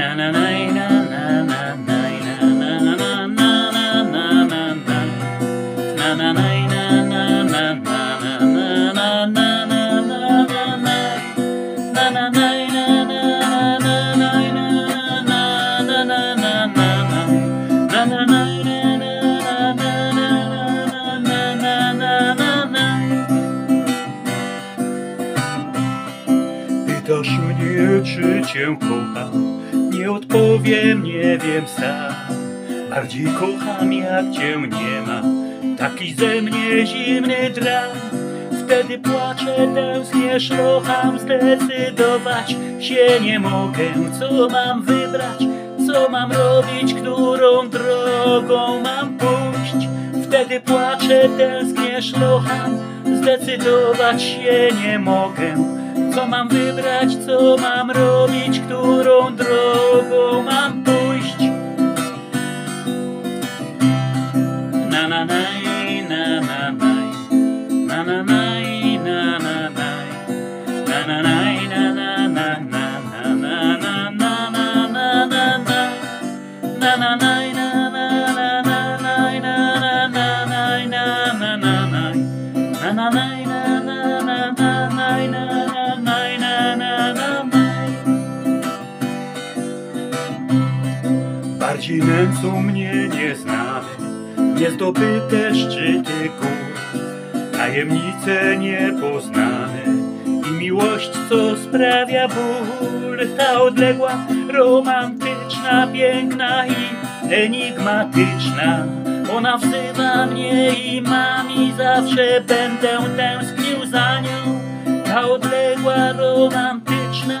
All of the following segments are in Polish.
na na na na na na na Pytasz mnie, czy cię kocham nie odpowiem, nie wiem sam. Bardziej kocham, jak cię nie ma. Taki ze mnie zimny dram. Wtedy płaczę, tęsknię, szlocham. Zdecydować się nie mogę, co mam wybrać, co mam robić, którą drogą mam pójść. Wtedy płaczę, tęsknię, szlocham. Zdecydować się nie mogę, co mam wybrać, co mam robić, którą drogą mam pójść. Na na na na na na na na na na na na na na na na na Bardziej nęcą mnie nieznane, niezdobyte szczyty gór, tajemnice niepoznane i miłość, co sprawia ból. Ta odległa, romantyczna, piękna i enigmatyczna. Ona wzywa mnie i mam i zawsze będę tęsknił za nią. Ta odległa, romantyczna,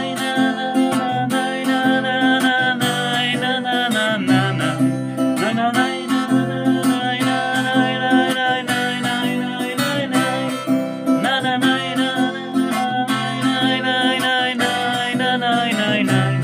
nine.